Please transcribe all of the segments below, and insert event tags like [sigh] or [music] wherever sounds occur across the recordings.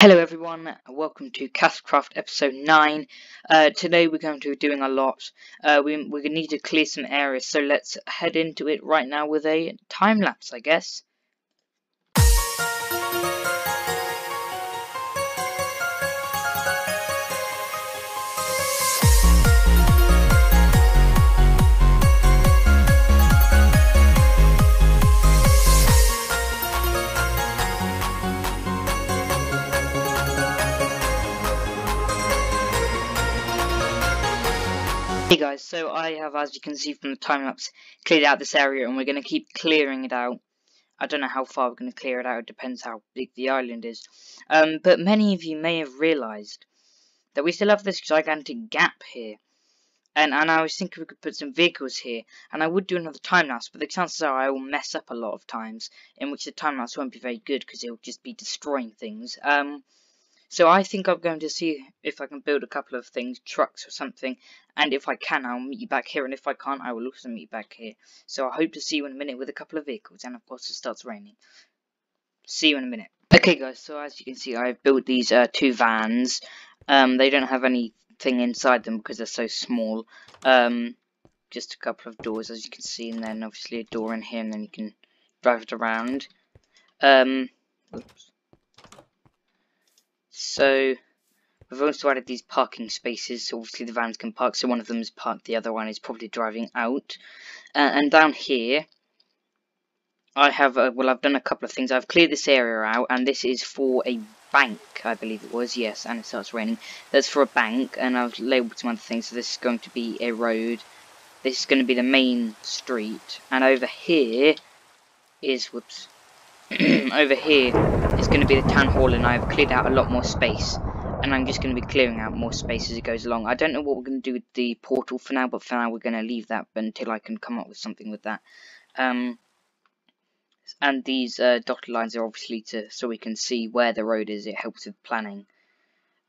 Hello everyone, welcome to Kaspcraft episode 9. Uh, today we're going to be doing a lot. Uh, we, to need to clear some areas, so let's head into it right now with a time lapse, I guess. Hey guys, so I have, as you can see from the time lapse, cleared out this area and we're going to keep clearing it out. I don't know how far we're going to clear it out, it depends how big the island is. Um, but many of you may have realised that we still have this gigantic gap here. And, and I was thinking we could put some vehicles here, and I would do another time lapse, but the chances are I will mess up a lot of times, in which the time lapse won't be very good because it will just be destroying things. Um, so I think I'm going to see if I can build a couple of things, trucks or something, and if I can, I'll meet you back here, and if I can't, I will also meet you back here. So I hope to see you in a minute with a couple of vehicles, and of course it starts raining. See you in a minute. Okay guys, so as you can see, I've built these uh, two vans. Um, they don't have anything inside them because they're so small. Um, just a couple of doors, as you can see, and then obviously a door in here, and then you can drive it around. Um, oops. So, we've also added these parking spaces, so obviously the vans can park, so one of them is parked, the other one is probably driving out. Uh, and down here, I have, uh, well I've done a couple of things, I've cleared this area out, and this is for a bank, I believe it was, yes, and it starts raining. That's for a bank, and I've labelled some other things, so this is going to be a road, this is going to be the main street, and over here is, whoops, [clears throat] over here going to be the town hall and I've cleared out a lot more space and I'm just going to be clearing out more space as it goes along. I don't know what we're going to do with the portal for now but for now we're going to leave that until I can come up with something with that. Um, and these uh, dotted lines are obviously to so we can see where the road is. It helps with planning.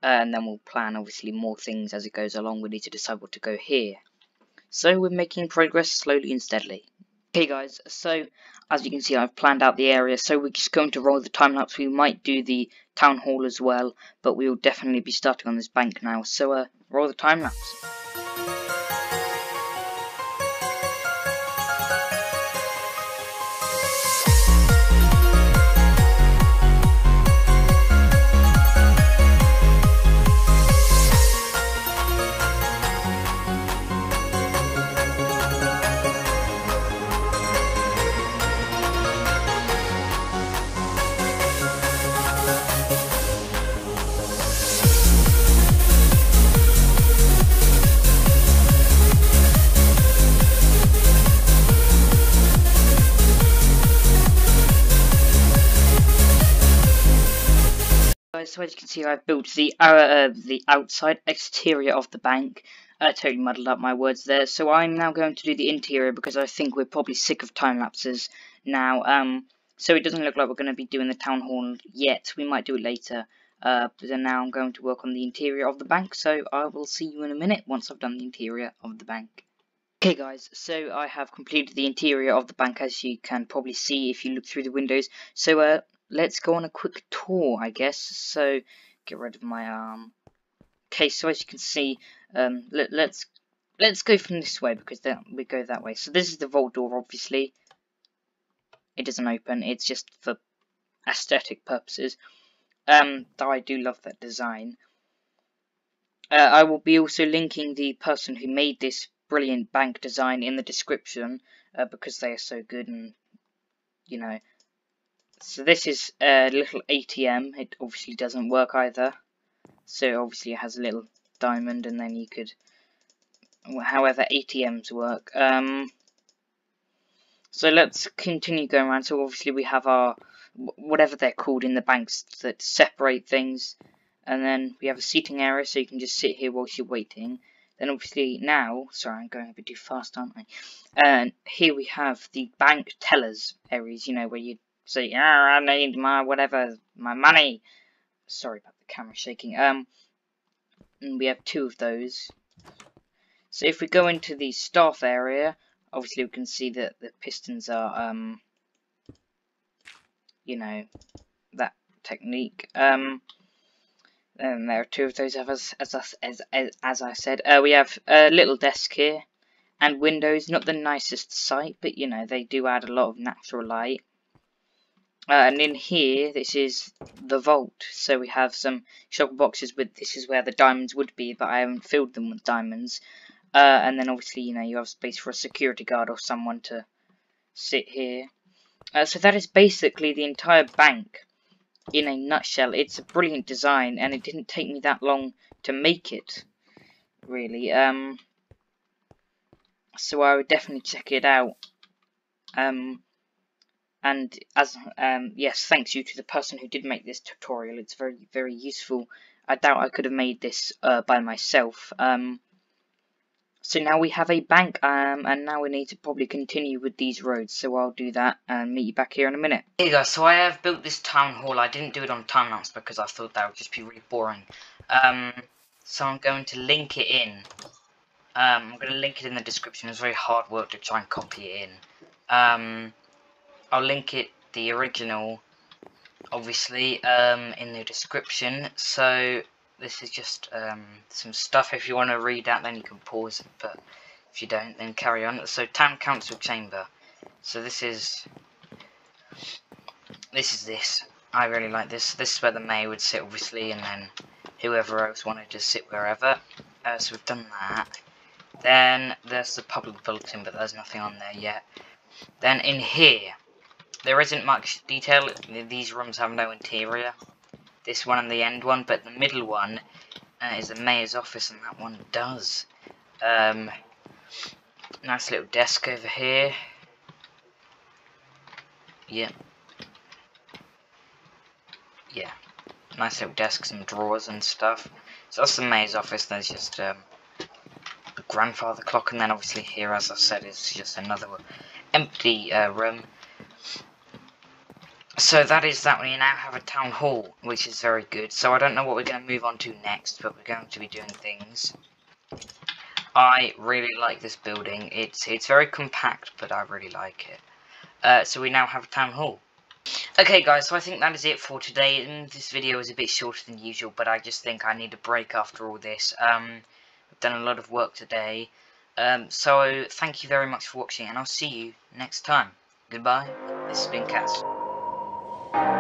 Uh, and then we'll plan obviously more things as it goes along. We need to decide what to go here. So we're making progress slowly and steadily. Okay guys, so as you can see I've planned out the area, so we're just going to roll the time lapse. We might do the town hall as well, but we will definitely be starting on this bank now. So uh, roll the time lapse. So as you can see I've built the uh, uh, the outside exterior of the bank. I totally muddled up my words there. So I'm now going to do the interior because I think we're probably sick of time lapses now. Um, so it doesn't look like we're going to be doing the town hall yet. We might do it later. Uh, but now I'm going to work on the interior of the bank. So I will see you in a minute once I've done the interior of the bank. Okay guys, so I have completed the interior of the bank as you can probably see if you look through the windows. So uh, let's go on a quick tour, I guess. So, get rid of my arm. Okay, so as you can see, um, let, let's let's go from this way because then we go that way. So this is the vault door, obviously. It doesn't open. It's just for aesthetic purposes. Um, though I do love that design. Uh, I will be also linking the person who made this brilliant bank design in the description uh, because they are so good and you know so this is a little ATM. It obviously doesn't work either. So obviously it has a little diamond and then you could... However ATMs work. Um, so let's continue going around. So obviously we have our... Whatever they're called in the banks that separate things. And then we have a seating area so you can just sit here whilst you're waiting. Then obviously now, sorry I'm going a bit too fast aren't I? And here we have the bank tellers areas, you know, where you say, yeah, I need my whatever, my money. Sorry about the camera shaking. Um, we have two of those. So if we go into the staff area, obviously we can see that the pistons are, um, you know, that technique. Um, and there are two of those as as as as, as I said. Uh, we have a little desk here and windows. Not the nicest sight, but you know they do add a lot of natural light. Uh, and in here, this is the vault. So we have some shulker boxes with this is where the diamonds would be, but I haven't filled them with diamonds. Uh, and then obviously, you know, you have space for a security guard or someone to sit here. Uh, so that is basically the entire bank in a nutshell. It's a brilliant design, and it didn't take me that long to make it, really. Um, so I would definitely check it out. Um, and as um, yes, thanks you to the person who did make this tutorial. It's very very useful. I doubt I could have made this uh, by myself. Um, so now we have a bank, um, and now we need to probably continue with these roads. So I'll do that and meet you back here in a minute. Hey guys, so I have built this town hall. I didn't do it on time lapse because I thought that would just be really boring. Um, so I'm going to link it in. Um, I'm going to link it in the description. It's very hard work to try and copy it in. I'll link it, the original, obviously, um, in the description. So this is just um, some stuff. If you want to read that, then you can pause it. But if you don't, then carry on. So town council chamber. So this is this is this. I really like this. This is where the mayor would sit, obviously, and then whoever else wanted to sit wherever. Uh, so we've done that. Then there's the public bulletin, but there's nothing on there yet. Then in here, there isn't much detail. These rooms have no interior. This one and the end one, but the middle one uh, is the mayor's office, and that one does. Um, nice little desk over here. Yeah. Yeah. Nice little desk, some drawers and stuff. So that's the mayor's office. There's just um, a grandfather clock, and then obviously here, as I said, is just another empty uh, room. So that is that we now have a town hall, which is very good. So I don't know what we're going to move on to next, but we're going to be doing things. I really like this building. It's it's very compact, but I really like it. Uh, so we now have a town hall. Okay guys, so I think that is it for today. And this video is a bit shorter than usual, but I just think I need a break after all this. Um, I've done a lot of work today. Um, so thank you very much for watching, and I'll see you next time. Goodbye. This has been Kasp. Thank you.